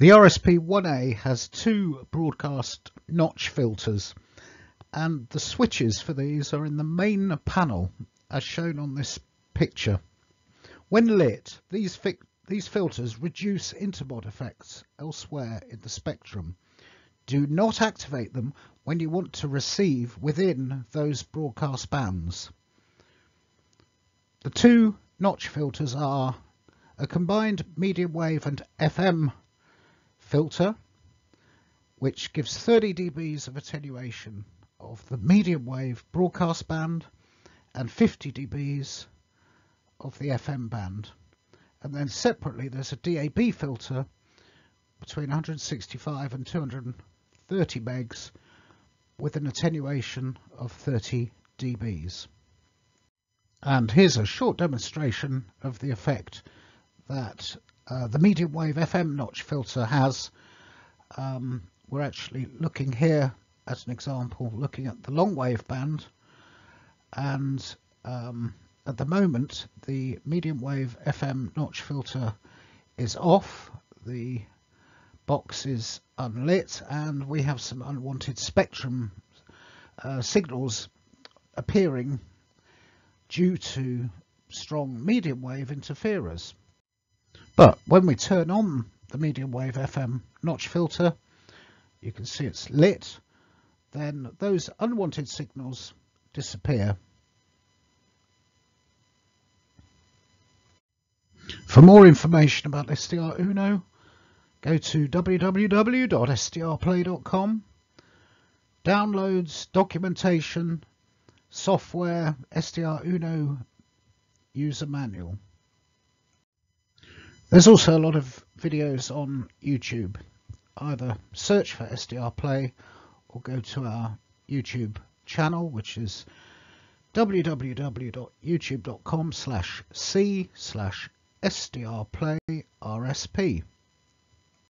The RSP1A has two broadcast notch filters and the switches for these are in the main panel as shown on this picture. When lit, these, these filters reduce intermod effects elsewhere in the spectrum. Do not activate them when you want to receive within those broadcast bands. The two notch filters are a combined medium wave and FM filter, which gives 30 dBs of attenuation of the medium wave broadcast band and 50 dBs of the FM band. And then separately, there's a DAB filter between 165 and 230 megs with an attenuation of 30 dBs. And here's a short demonstration of the effect that uh, the medium wave FM notch filter has. Um, we're actually looking here as an example, looking at the long wave band and um, at the moment the medium wave FM notch filter is off, the box is unlit and we have some unwanted spectrum uh, signals appearing due to strong medium wave interferers. But when we turn on the medium wave FM notch filter, you can see it's lit, then those unwanted signals disappear. For more information about SDRuno, go to www.sdrplay.com. Downloads, documentation, software, SDRuno user manual. There's also a lot of videos on YouTube. Either search for SDRplay or go to our YouTube channel, which is www.youtube.com slash c slash SDRplay RSP.